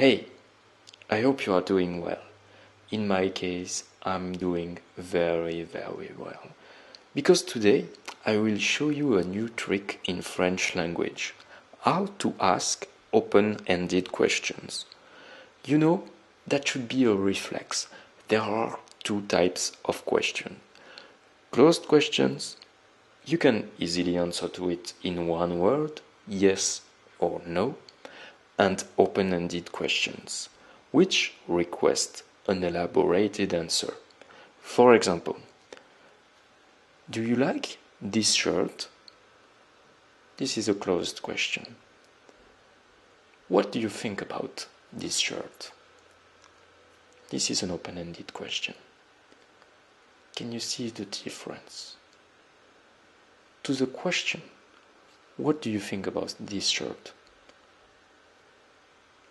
Hey, I hope you are doing well. In my case, I'm doing very, very well. Because today I will show you a new trick in French language how to ask open ended questions. You know, that should be a reflex. There are two types of questions closed questions. You can easily answer to it in one word, yes or no, and open ended questions, which request an elaborated answer. For example, do you like this shirt? This is a closed question. What do you think about this shirt? This is an open ended question. Can you see the difference? To the question, what do you think about this shirt?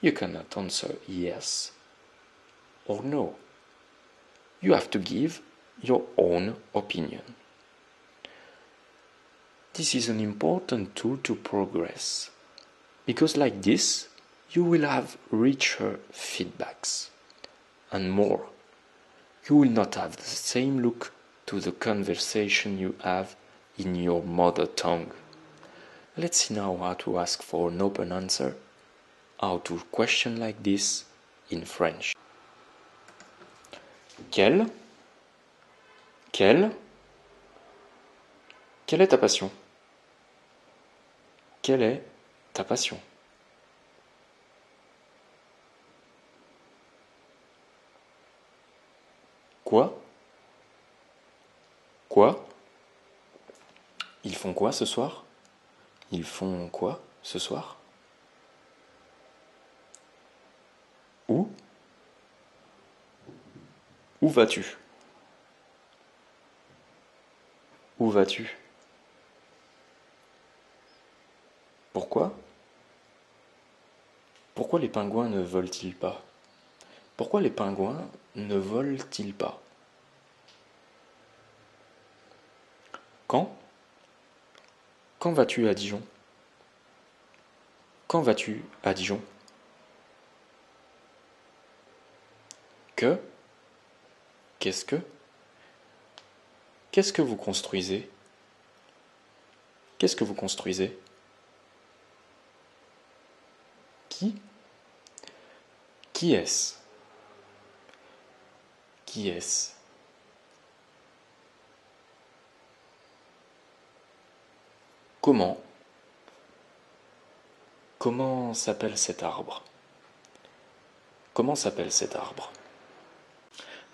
You cannot answer yes or no. You have to give your own opinion. This is an important tool to progress because, like this, you will have richer feedbacks and more. You will not have the same look to the conversation you have in your mother tongue. Let's see now how to ask for an open answer, how to question like this in French. Quelle Quelle Quelle est ta passion? Quelle est ta passion? Quoi? Quoi? Ils font quoi ce soir? Ils font quoi ce soir Où Où vas-tu? Où vas-tu? Pourquoi? Pourquoi les pingouins ne volent-ils pas? Pourquoi les pingouins ne volent-ils pas? Quand? Quand vas-tu à Dijon? Quand vas-tu à Dijon? Que? Qu'est-ce que? Qu'est-ce que vous construisez? Qu'est-ce que vous construisez? Qui? Qui est-ce? Qui est-ce? Comment? Comment s'appelle cet arbre? Comment s'appelle cet arbre?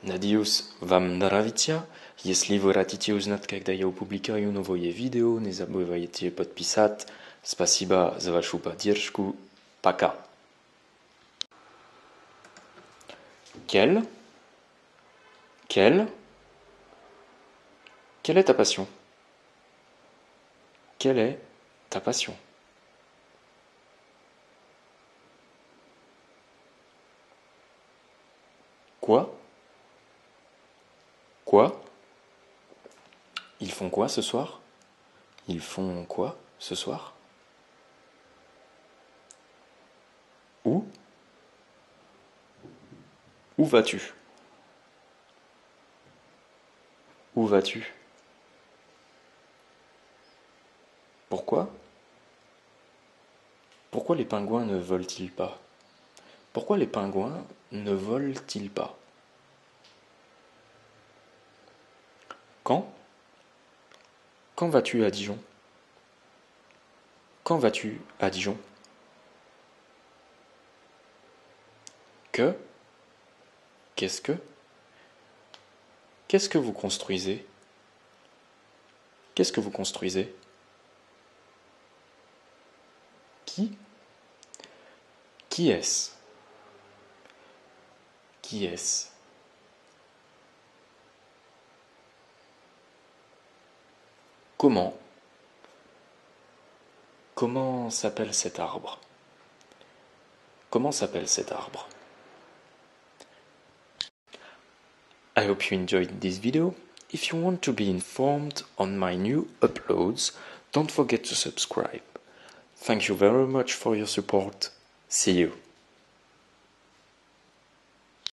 Надеюсь, вам нравится. Если вы хотите узнать, когда я опубликую новое видео, не забывайте подписать. Спасибо за вашу поддержку. Пока. Quelle Quelle Quelle est ta passion Quelle est ta passion Quoi Quoi Ils font quoi ce soir Ils font quoi ce soir Où Où vas-tu Où vas-tu Pourquoi Pourquoi les pingouins ne volent-ils pas Pourquoi les pingouins ne volent-ils pas Quand? Quand vas-tu à Dijon? Quand vas-tu à Dijon? Que? Qu'est-ce que? Qu'est-ce que vous construisez? Qu'est-ce que vous construisez? Qui? Qui est-ce? Qui est-ce? Comment? Comment s'appelle cet arbre? Comment s'appelle cet arbre? I hope you enjoyed this video. If you want to be informed on my new uploads, don't forget to subscribe. Thank you very much for your support. See you.